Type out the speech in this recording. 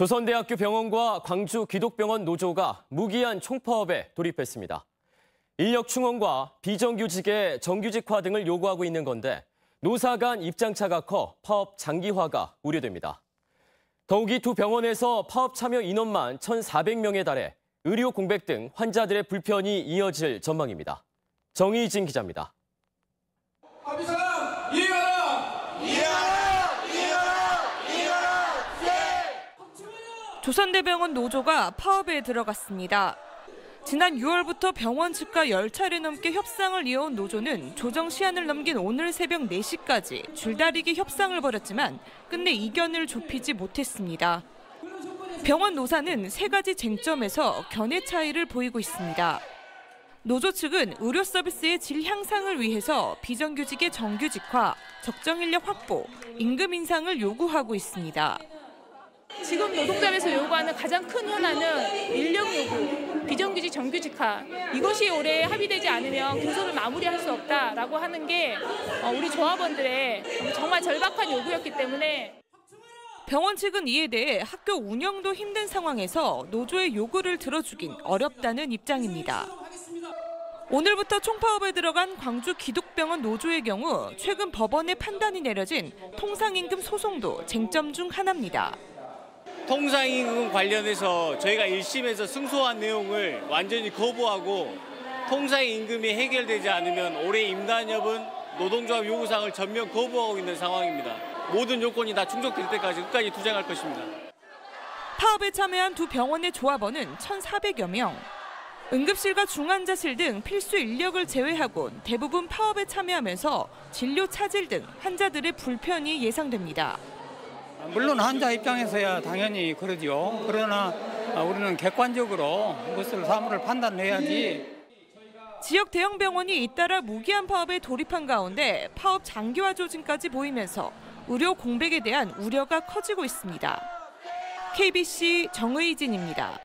조선대학교 병원과 광주 기독병원 노조가 무기한 총파업에 돌입했습니다. 인력 충원과 비정규직의 정규직화 등을 요구하고 있는 건데 노사 간 입장차가 커 파업 장기화가 우려됩니다. 더욱이 두 병원에서 파업 참여 인원만 1,400명에 달해 의료 공백 등 환자들의 불편이 이어질 전망입니다. 정희진 기자입니다. 합의사항 이해하라! 조선대병원 노조가 파업에 들어갔습니다. 지난 6월부터 병원 측과 10차례 넘게 협상을 이어온 노조는 조정 시한을 넘긴 오늘 새벽 4시까지 줄다리기 협상을 벌였지만 끝내 이견을 좁히지 못했습니다. 병원 노사는 세 가지 쟁점에서 견해 차이를 보이고 있습니다. 노조 측은 의료 서비스의 질 향상을 위해서 비정규직의 정규직화, 적정 인력 확보, 임금 인상을 요구하고 있습니다. 지금 노동조합에서 요구하는 가장 큰 현안은 인력 요구, 비정규직 정규직화 이것이 올해 합의되지 않으면 교섭을 마무리할 수 없다라고 하는 게 어, 우리 조합원들의 정말 절박한 요구였기 때문에 병원 측은 이에 대해 학교 운영도 힘든 상황에서 노조의 요구를 들어주긴 어렵다는 입장입니다. 오늘부터 총파업에 들어간 광주 기독병원 노조의 경우 최근 법원의 판단이 내려진 통상임금 소송도 쟁점 중 하나입니다. 통상임금 관련해서 저희가 1심에서 승소한 내용을 완전히 거부하고 통상임금이 해결되지 않으면 올해 임단협은 노동조합 요구사항을 전면 거부하고 있는 상황입니다. 모든 요건이 다 충족될 때까지 끝까지 투쟁할 것입니다. 파업에 참여한 두 병원의 조합원은 1,400여 명. 응급실과 중환자실 등 필수 인력을 제외하곤 대부분 파업에 참여하면서 진료 차질 등 환자들의 불편이 예상됩니다. 물론 환자 입장에서야 당연히 그러죠. 그러나 우리는 객관적으로 그것을 사물을 판단해야지. 지역 대형 병원이 잇따라 무기한 파업에 돌입한 가운데 파업 장기화 조짐까지 보이면서 의료 공백에 대한 우려가 커지고 있습니다. KBC 정의진입니다.